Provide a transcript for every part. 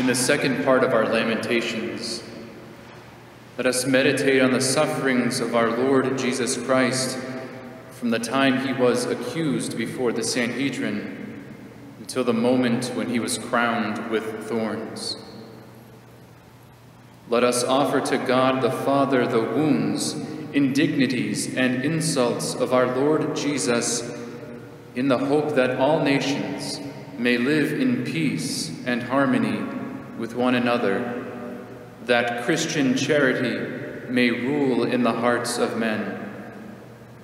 In the second part of our Lamentations, let us meditate on the sufferings of our Lord Jesus Christ from the time he was accused before the Sanhedrin until the moment when he was crowned with thorns. Let us offer to God the Father the wounds, indignities, and insults of our Lord Jesus in the hope that all nations may live in peace and harmony with one another, that Christian charity may rule in the hearts of men,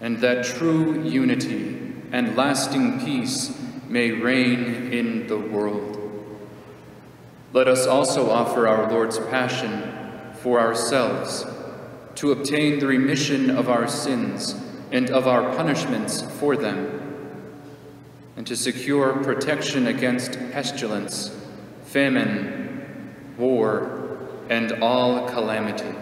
and that true unity and lasting peace may reign in the world. Let us also offer our Lord's Passion for ourselves, to obtain the remission of our sins and of our punishments for them, and to secure protection against pestilence, famine, war, and all calamity.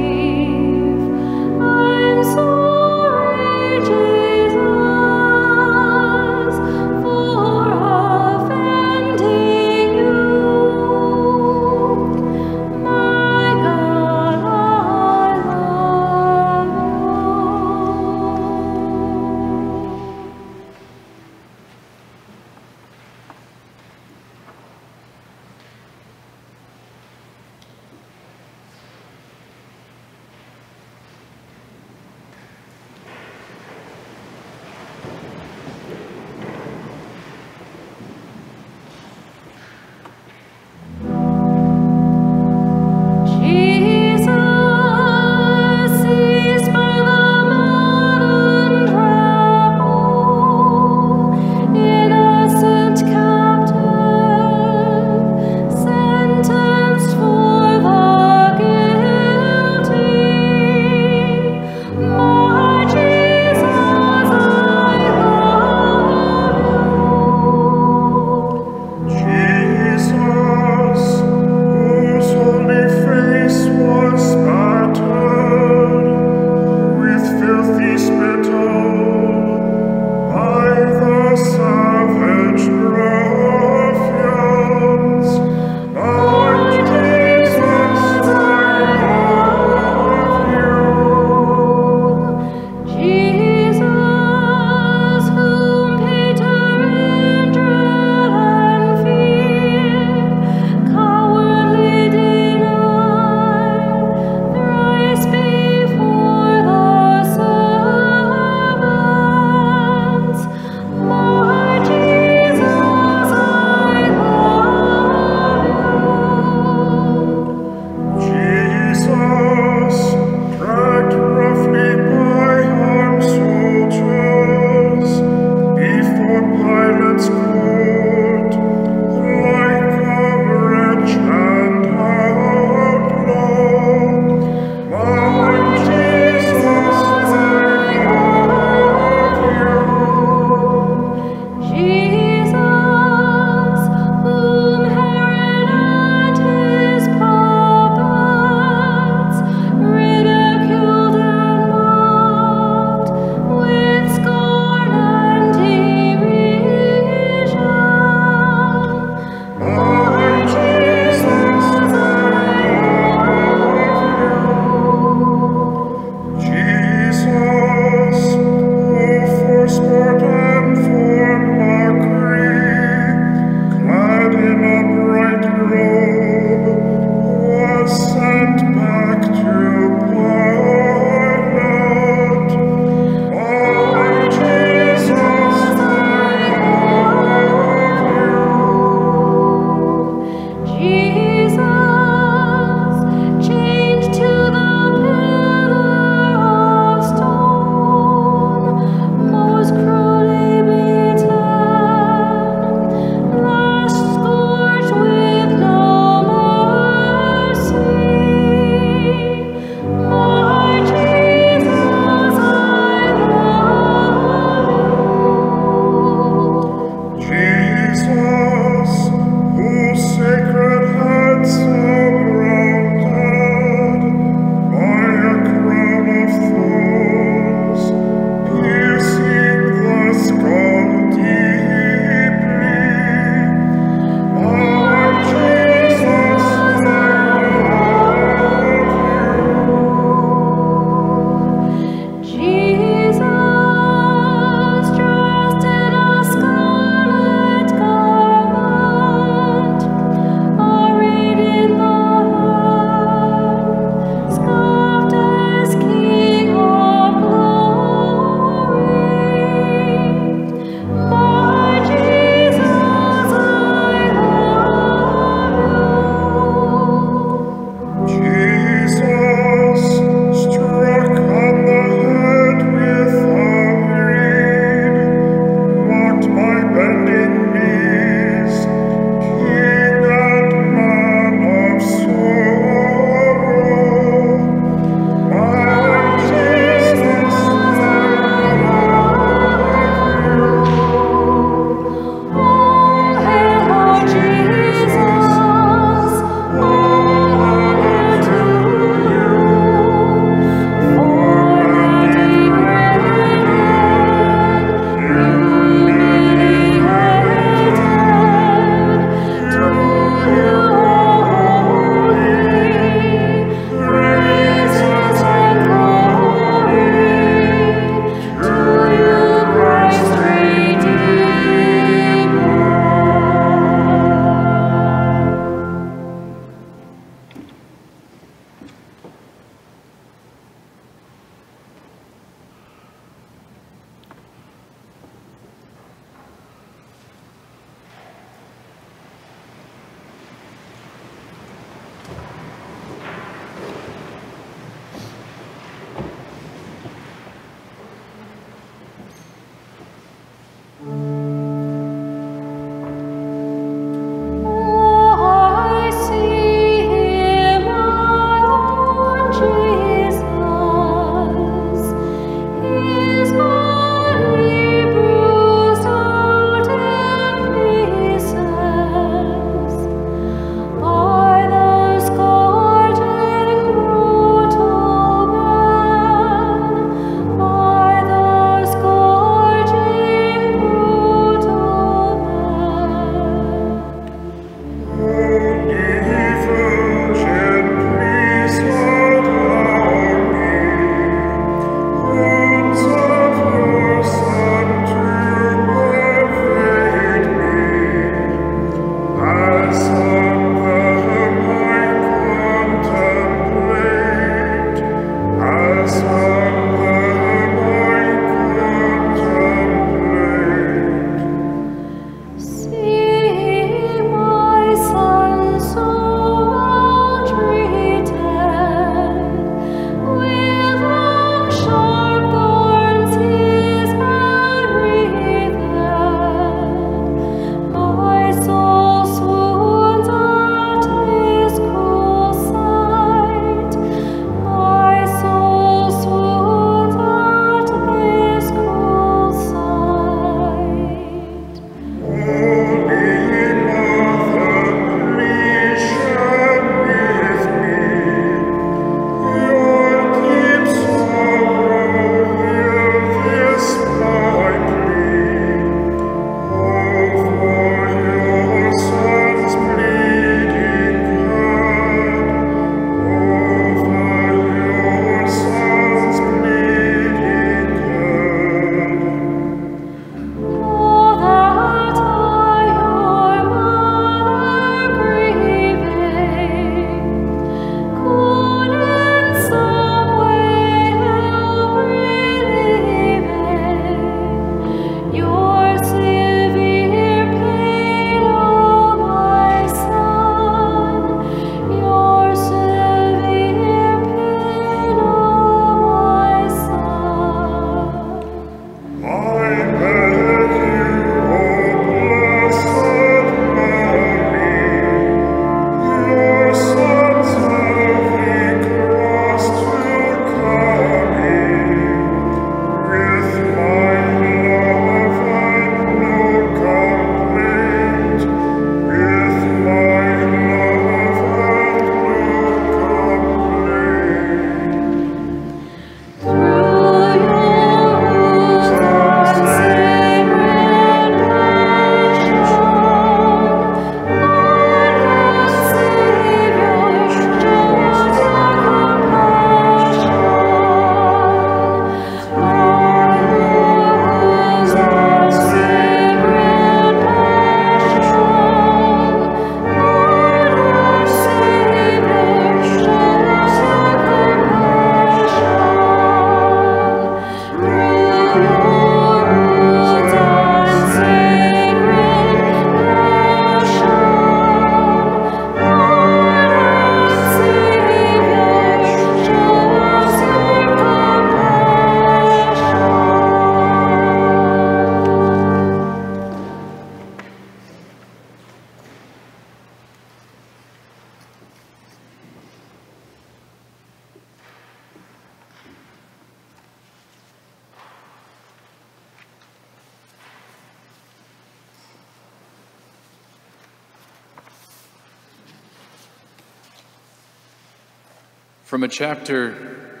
Chapter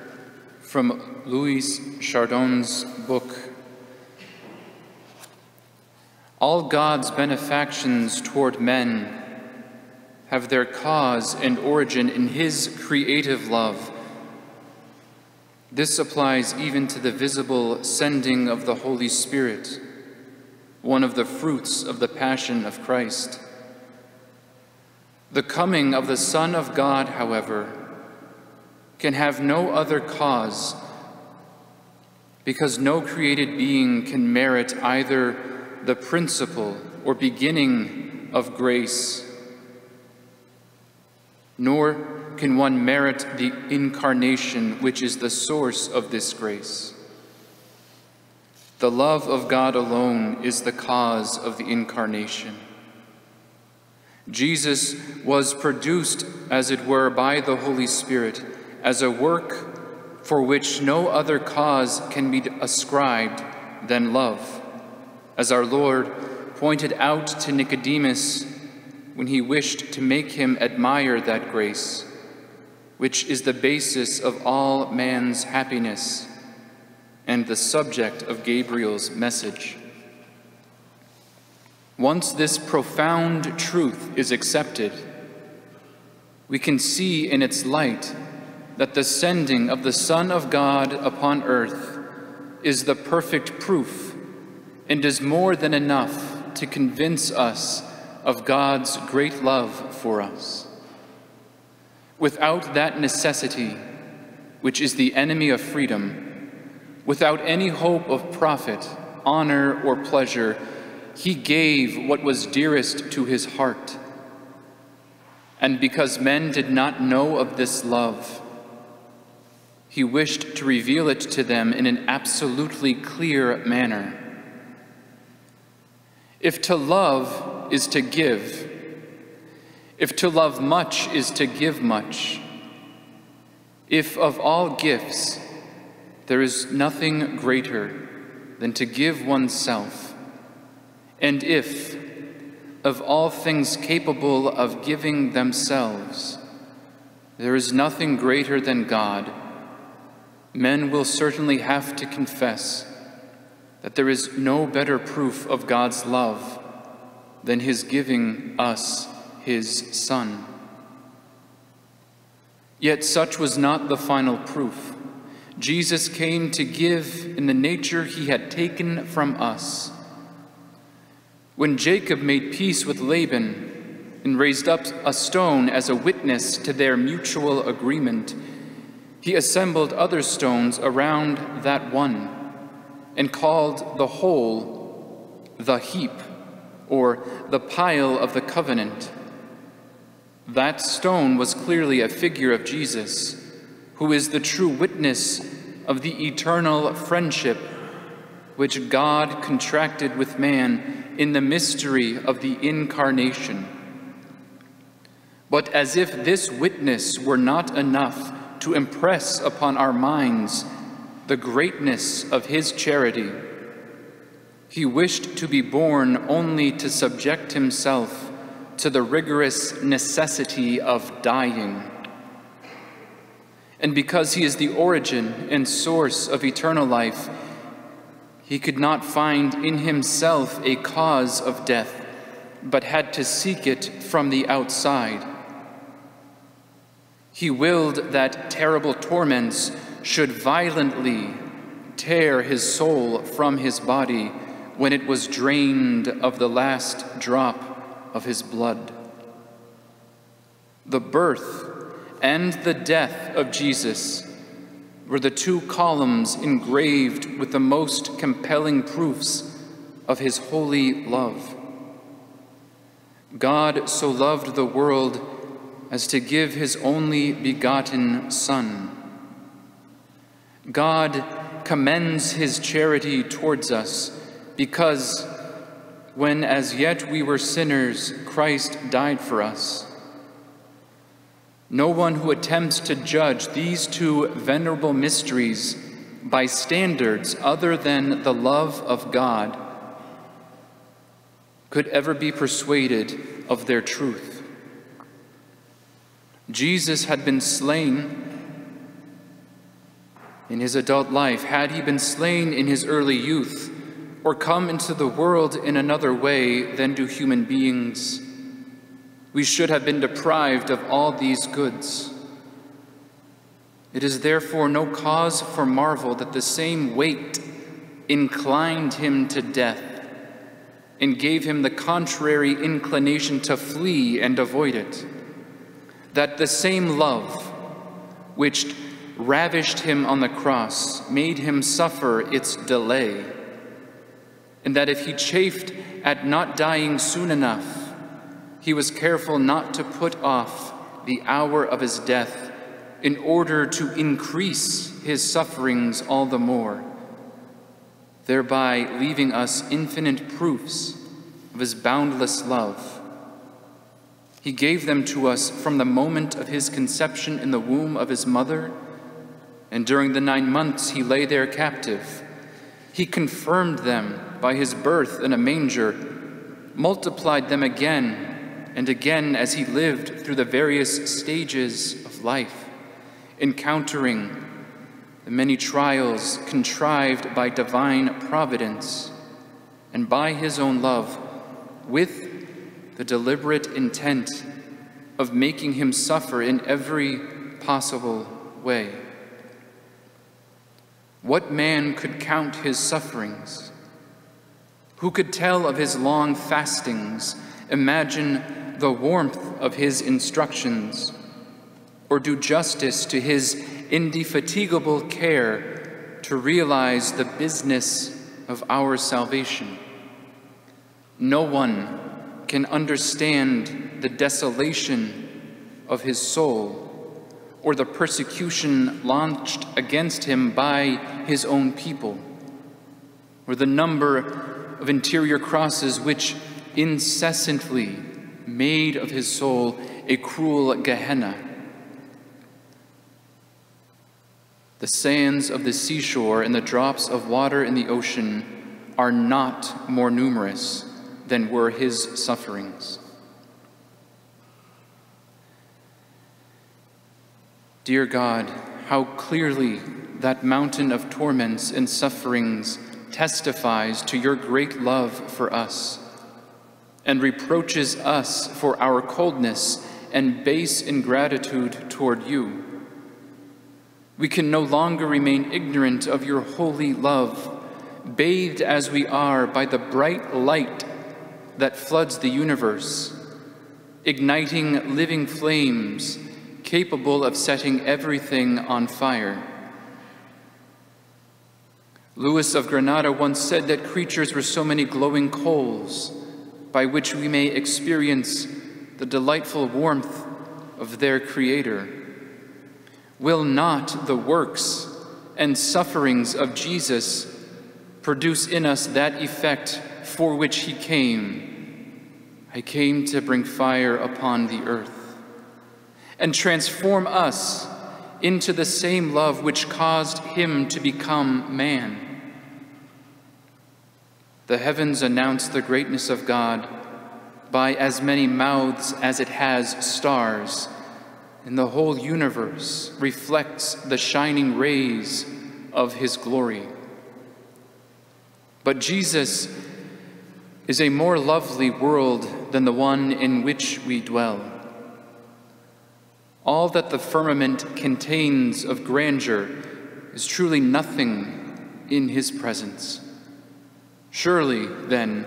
from Louis Chardon's book, All God's benefactions toward men have their cause and origin in His creative love. This applies even to the visible sending of the Holy Spirit, one of the fruits of the Passion of Christ. The coming of the Son of God, however, can have no other cause because no created being can merit either the principle or beginning of grace, nor can one merit the incarnation, which is the source of this grace. The love of God alone is the cause of the incarnation. Jesus was produced, as it were, by the Holy Spirit as a work for which no other cause can be ascribed than love, as our Lord pointed out to Nicodemus when he wished to make him admire that grace, which is the basis of all man's happiness and the subject of Gabriel's message. Once this profound truth is accepted, we can see in its light that the sending of the Son of God upon earth is the perfect proof and is more than enough to convince us of God's great love for us. Without that necessity, which is the enemy of freedom, without any hope of profit, honor, or pleasure, he gave what was dearest to his heart. And because men did not know of this love, he wished to reveal it to them in an absolutely clear manner. If to love is to give, if to love much is to give much, if of all gifts there is nothing greater than to give oneself, and if of all things capable of giving themselves, there is nothing greater than God, men will certainly have to confess that there is no better proof of God's love than His giving us His Son. Yet such was not the final proof. Jesus came to give in the nature He had taken from us. When Jacob made peace with Laban and raised up a stone as a witness to their mutual agreement, he assembled other stones around that one and called the whole the heap, or the pile of the covenant. That stone was clearly a figure of Jesus, who is the true witness of the eternal friendship which God contracted with man in the mystery of the Incarnation. But as if this witness were not enough, to impress upon our minds the greatness of his charity. He wished to be born only to subject himself to the rigorous necessity of dying. And because he is the origin and source of eternal life, he could not find in himself a cause of death, but had to seek it from the outside. He willed that terrible torments should violently tear his soul from his body when it was drained of the last drop of his blood. The birth and the death of Jesus were the two columns engraved with the most compelling proofs of his holy love. God so loved the world as to give his only begotten Son. God commends his charity towards us because when as yet we were sinners, Christ died for us. No one who attempts to judge these two venerable mysteries by standards other than the love of God could ever be persuaded of their truth. Jesus had been slain in his adult life, had he been slain in his early youth, or come into the world in another way than do human beings, we should have been deprived of all these goods. It is therefore no cause for marvel that the same weight inclined him to death and gave him the contrary inclination to flee and avoid it. That the same love which ravished him on the cross made him suffer its delay, and that if he chafed at not dying soon enough, he was careful not to put off the hour of his death in order to increase his sufferings all the more, thereby leaving us infinite proofs of his boundless love. He gave them to us from the moment of his conception in the womb of his mother, and during the nine months he lay there captive. He confirmed them by his birth in a manger, multiplied them again and again as he lived through the various stages of life encountering the many trials contrived by divine providence and by his own love with the deliberate intent of making him suffer in every possible way. What man could count his sufferings? Who could tell of his long fastings, imagine the warmth of his instructions? or do justice to his indefatigable care to realize the business of our salvation. No one can understand the desolation of his soul or the persecution launched against him by his own people, or the number of interior crosses which incessantly made of his soul a cruel Gehenna. The sands of the seashore and the drops of water in the ocean are not more numerous than were his sufferings. Dear God, how clearly that mountain of torments and sufferings testifies to your great love for us and reproaches us for our coldness and base ingratitude toward you. We can no longer remain ignorant of your holy love, bathed as we are by the bright light that floods the universe, igniting living flames capable of setting everything on fire. Louis of Granada once said that creatures were so many glowing coals by which we may experience the delightful warmth of their Creator. Will not the works and sufferings of Jesus produce in us that effect for which he came? I came to bring fire upon the earth and transform us into the same love which caused him to become man. The heavens announce the greatness of God by as many mouths as it has stars and the whole universe reflects the shining rays of his glory. But Jesus is a more lovely world than the one in which we dwell. All that the firmament contains of grandeur is truly nothing in his presence. Surely, then,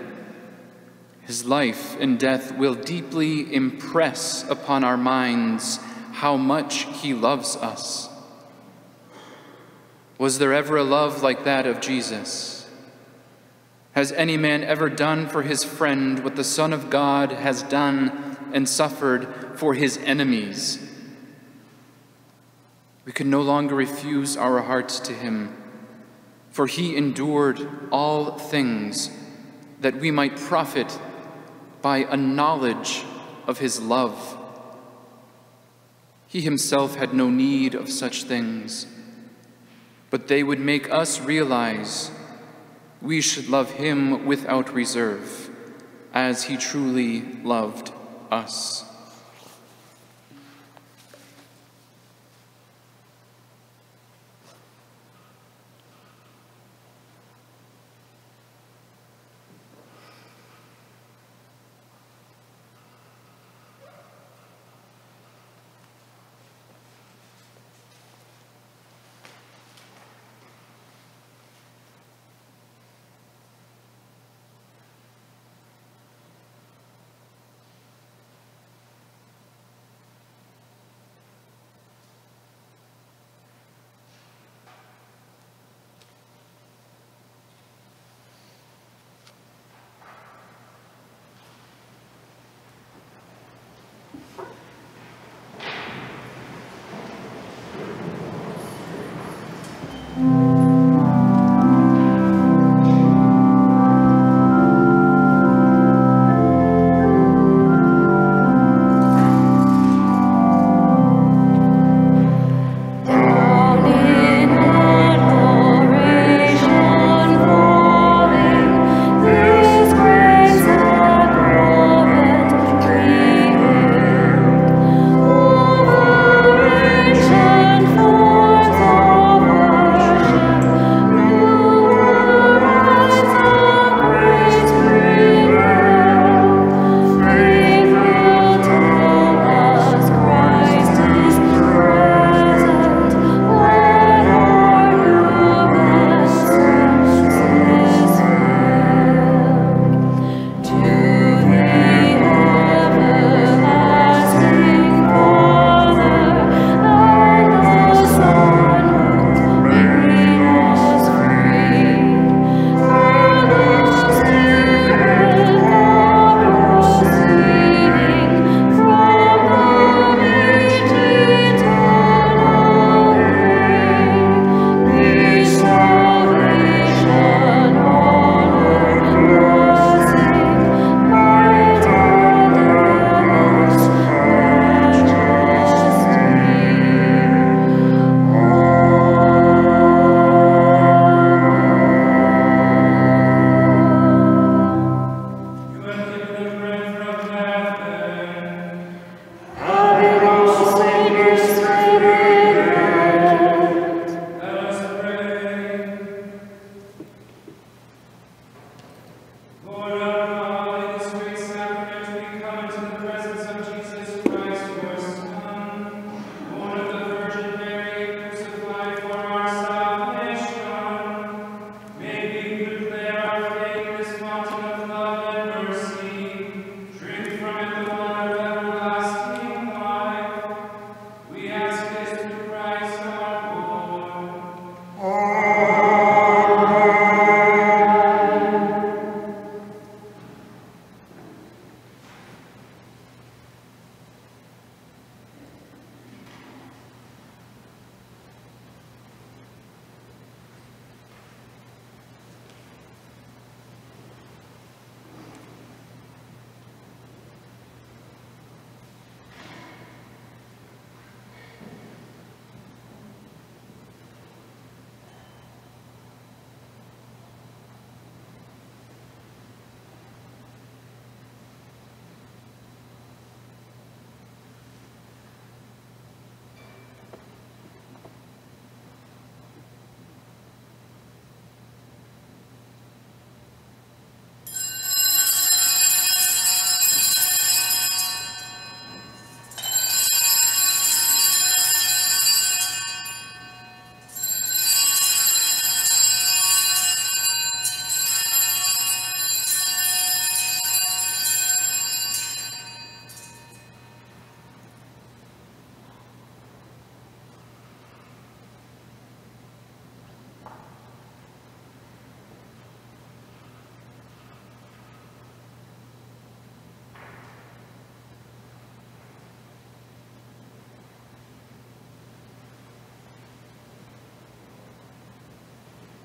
his life and death will deeply impress upon our minds how much he loves us. Was there ever a love like that of Jesus? Has any man ever done for his friend what the Son of God has done and suffered for his enemies? We can no longer refuse our hearts to him, for he endured all things that we might profit by a knowledge of his love. He himself had no need of such things, but they would make us realize we should love him without reserve, as he truly loved us.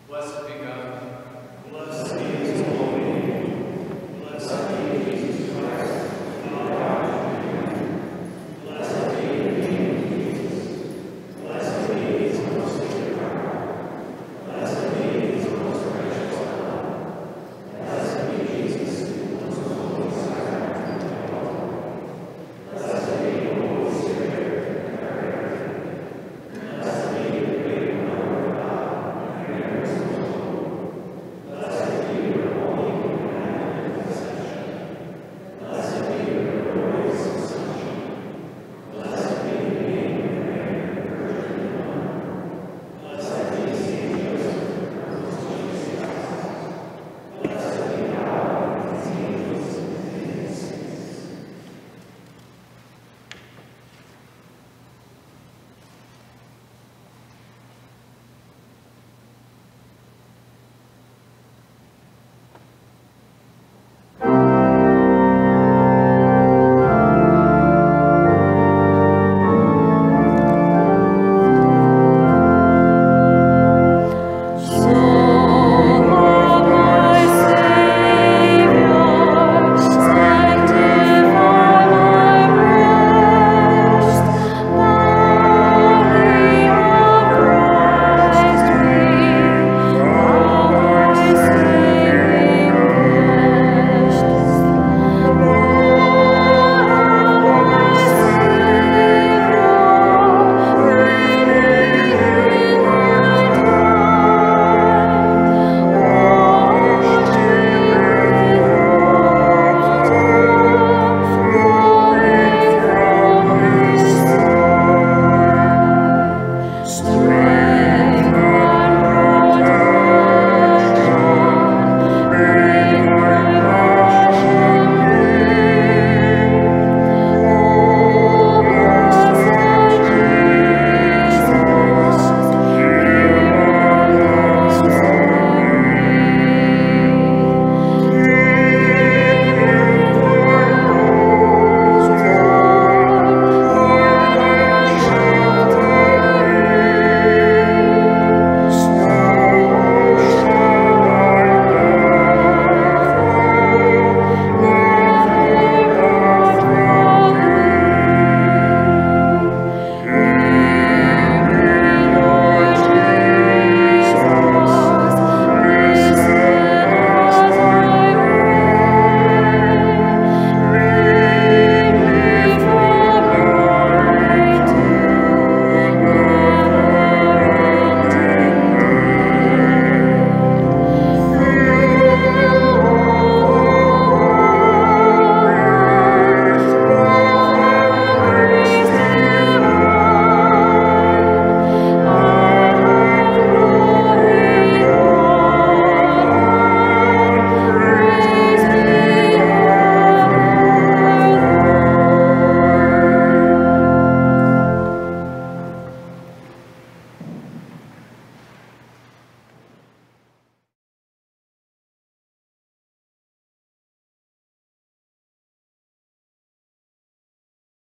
Blessed be God.